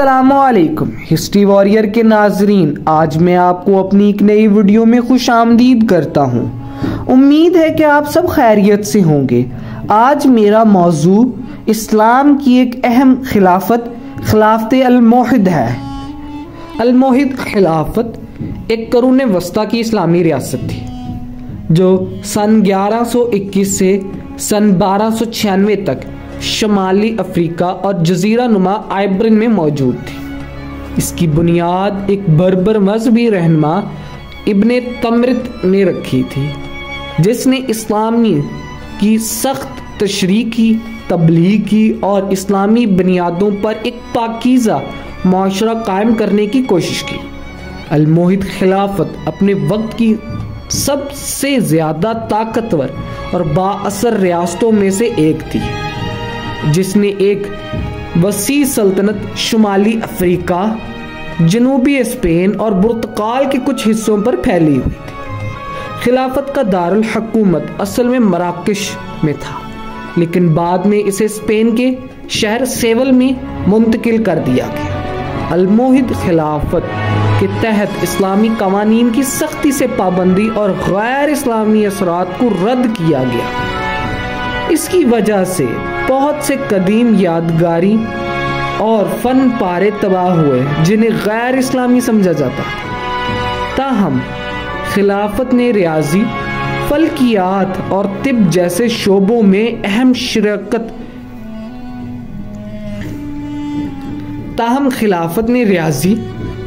असलकुम history warrior के नाजरीन, आज मैं आपको अपनी एक नई वीडियो में खुश आमदीद करता हूँ। उम्मीद है कि आप सब खैरियत से होंगे। आज मेरा मौजू इस्लाम की एक अहम खिलाफत खिलाफत अलमोहिद है। अलमोहिद खिलाफत एक करून वस्ता की इस्लामी रियासत थी, जो सन 1121 से सन बारह तक शमाली अफ्रीका और जजीरा नुमा आइब्रिन में मौजूद थी। इसकी बुनियाद एक बरबर मजहबी रहनमा इब्ने तमृत ने रखी थी, जिसने इस्लामी की सख्त तशरी की तबलीग की और इस्लामी बुनियादों पर एक पाकिज़ा माशरा कायम करने की कोशिश की। अलमोहित खिलाफत अपने वक्त की सबसे ज़्यादा ताकतवर और बासर रियासतों में से एक थी। जिसने एक वसी सल्तनत शुमाली अफ्रीका, जनूबी स्पेन और पुर्तगाल के कुछ हिस्सों पर फैली हुई थी। खिलाफत का दारुल हकूमत असल में मराकश में था, लेकिन बाद में इसे स्पेन के शहर सेवल में मुंतकिल कर दिया गया। अलमोहिद खिलाफत के तहत इस्लामी कवानीन की सख्ती से पाबंदी और गैर इस्लामी असरात को रद्द किया गया। इसकी वजह से बहुत से कदीम यादगारी और फन पारे तबाह हुए, जिन्हें गैर इस्लामी समझा जाता। ताहम, खिलाफत ने रियाजी, फल्कियात और तिब जैसे शोबों में अहम शिरकत ताहम, खिलाफत ने रियाजी,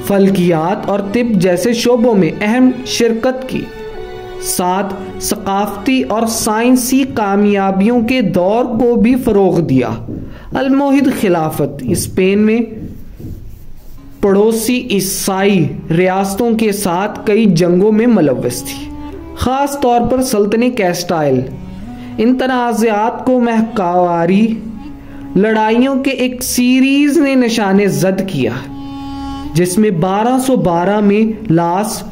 फल्कियात और तिब जैसे शोबों में अहम शिरकत की। साथ सकाफती और साइंसी कामयाबियों के दौर को भी फ़रोग दिया। अलमोहिद खिलाफत, स्पेन में पड़ोसी ईसाई रियासतों के साथ कई जंगों में मुलवस थी। ख़ास तौर पर सल्तन कैस्टाइल। इन तनाज़ात को महकावारी लड़ाइयों के एक सीरीज़ ने निशाने जद किया, जिसमें 1212 में लास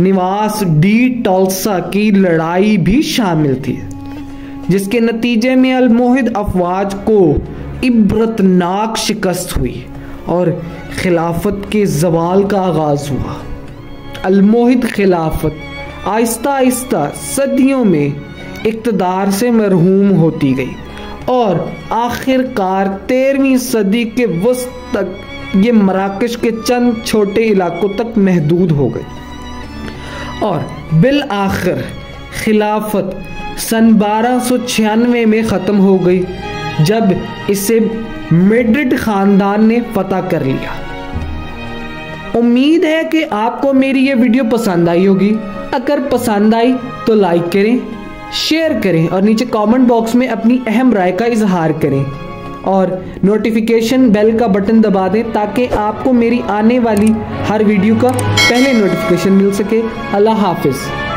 निवास डी टॉल्सा की लड़ाई भी शामिल थी, जिसके नतीजे में अलमोहिद अफवाज को इब्रतनाक शिकस्त हुई और खिलाफत के जवाल का आगाज़ हुआ। अलमोहिद खिलाफत आहिस्ता आहिस्ता सदियों में इकतदार से मरहूम होती गई और आखिरकार तेरहवीं सदी के वस्त तक ये मराकश के चंद छोटे इलाकों तक महदूद हो गई। और बिल आखिर खिलाफत सन बारह में ख़त्म हो गई, जब इसे मेड्रिड ख़ानदान ने फतह कर लिया। उम्मीद है कि आपको मेरी ये वीडियो पसंद आई होगी। अगर पसंद आई तो लाइक करें शेयर करें और नीचे कमेंट बॉक्स में अपनी अहम राय का इजहार करें। और नोटिफिकेशन बेल का बटन दबा दें ताकि आपको मेरी आने वाली हर वीडियो का पहले नोटिफिकेशन मिल सके। अल्लाह हाफिज़।